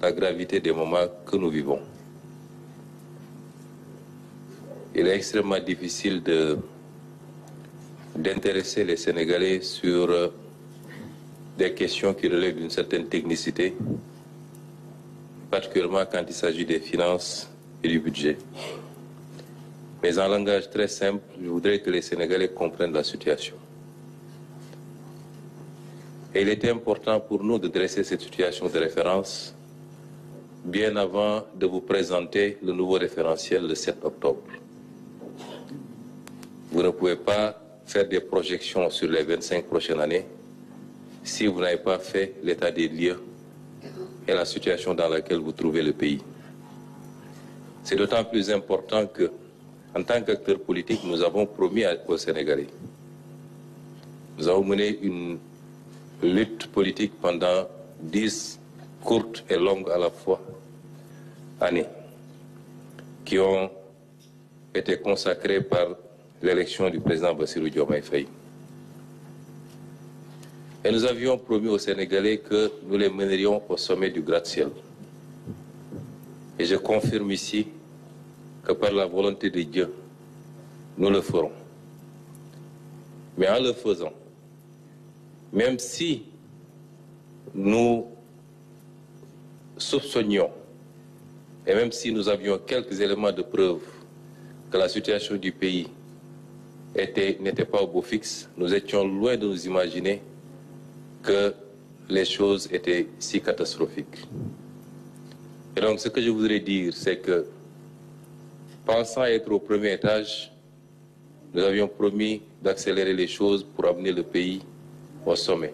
la gravité des moments que nous vivons. Il est extrêmement difficile d'intéresser les Sénégalais sur euh, des questions qui relèvent d'une certaine technicité, particulièrement quand il s'agit des finances et du budget. Mais en langage très simple, je voudrais que les Sénégalais comprennent la situation. Et il était important pour nous de dresser cette situation de référence bien avant de vous présenter le nouveau référentiel le 7 octobre. Vous ne pouvez pas faire des projections sur les 25 prochaines années si vous n'avez pas fait l'état des lieux et la situation dans laquelle vous trouvez le pays. C'est d'autant plus important que, en tant qu'acteur politique, nous avons promis aux Sénégalais. Nous avons mené une lutte politique pendant dix courtes et longues à la fois années, qui ont été consacrées par l'élection du président Bassirou Diomaye Faye. Et nous avions promis aux Sénégalais que nous les mènerions au sommet du gratte-ciel. Et je confirme ici que par la volonté de Dieu, nous le ferons. Mais en le faisant, même si nous soupçonnions et même si nous avions quelques éléments de preuve que la situation du pays n'était pas au beau fixe, nous étions loin de nous imaginer que les choses étaient si catastrophiques. Et donc ce que je voudrais dire, c'est que pensant être au premier étage, nous avions promis d'accélérer les choses pour amener le pays au sommet.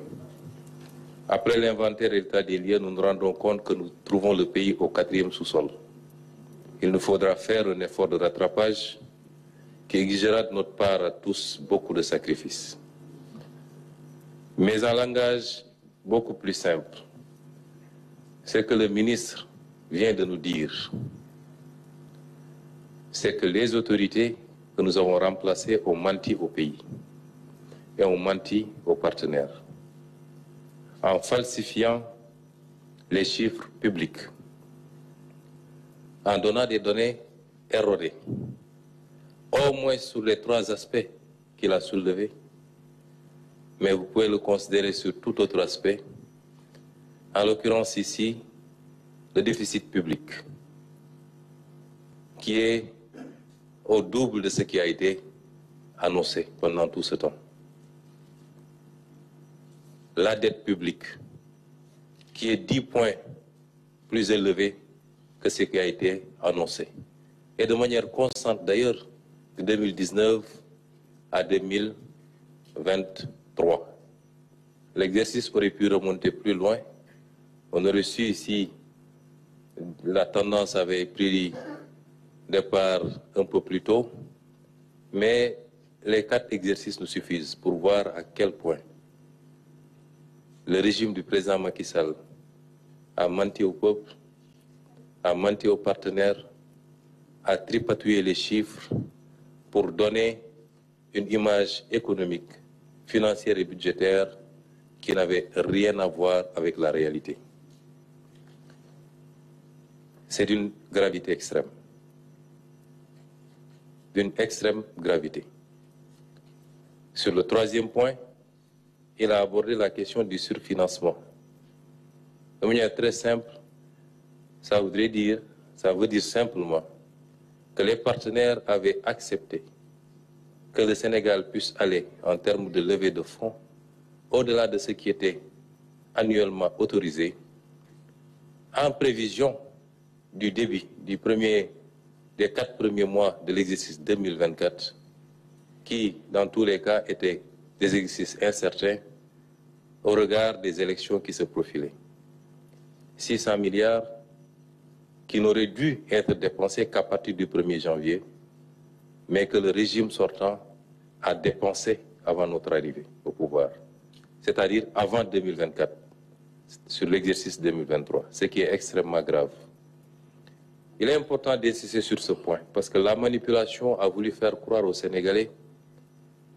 Après l'inventaire et l'état des lieux, nous nous rendons compte que nous trouvons le pays au quatrième sous-sol. Il nous faudra faire un effort de rattrapage qui exigera de notre part à tous beaucoup de sacrifices. Mais en langage beaucoup plus simple, c'est que le ministre vient de nous dire, c'est que les autorités que nous avons remplacées ont menti au pays et ont menti aux partenaires en falsifiant les chiffres publics, en donnant des données erronées au moins sur les trois aspects qu'il a soulevés, mais vous pouvez le considérer sur tout autre aspect. En l'occurrence ici, le déficit public, qui est au double de ce qui a été annoncé pendant tout ce temps. La dette publique, qui est 10 points plus élevée ce qui a été annoncé. Et de manière constante d'ailleurs, de 2019 à 2023. L'exercice aurait pu remonter plus loin. On aurait su ici, la tendance avait pris départ un peu plus tôt, mais les quatre exercices nous suffisent pour voir à quel point le régime du président Macky Sall a menti au peuple, a menti aux partenaires, a tripatouillé les chiffres, pour donner une image économique, financière et budgétaire qui n'avait rien à voir avec la réalité. C'est d'une gravité extrême. D'une extrême gravité. Sur le troisième point, il a abordé la question du surfinancement. De manière très simple, ça voudrait dire, ça veut dire simplement que les partenaires avaient accepté que le Sénégal puisse aller en termes de levée de fonds au-delà de ce qui était annuellement autorisé en prévision du début du premier, des quatre premiers mois de l'exercice 2024 qui, dans tous les cas, étaient des exercices incertains au regard des élections qui se profilaient. 600 milliards qui n'aurait dû être dépensé qu'à partir du 1er janvier, mais que le régime sortant a dépensé avant notre arrivée au pouvoir, c'est-à-dire avant 2024, sur l'exercice 2023, ce qui est extrêmement grave. Il est important d'insister sur ce point, parce que la manipulation a voulu faire croire aux Sénégalais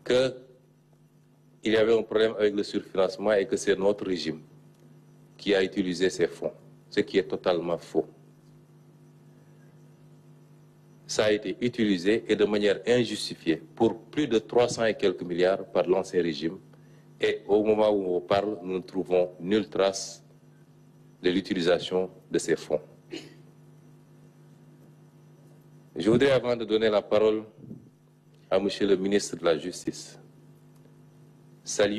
qu'il y avait un problème avec le surfinancement et que c'est notre régime qui a utilisé ces fonds. ce qui est totalement faux. Ça a été utilisé et de manière injustifiée pour plus de 300 et quelques milliards par l'ancien régime. Et au moment où on parle, nous ne trouvons nulle trace de l'utilisation de ces fonds. Je voudrais, avant de donner la parole à Monsieur le ministre de la Justice, saluer